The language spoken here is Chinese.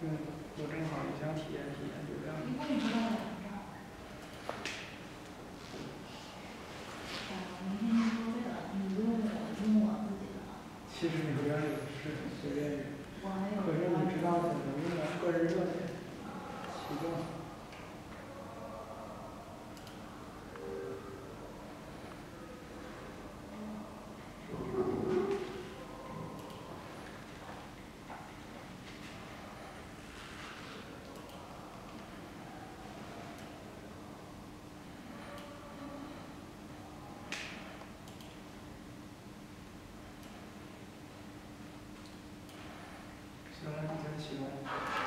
嗯，我正好也想体验体验，就这样。其实有点儿也是随便用，可是你知道怎么用，个人热点，启动。 평안히 되시오.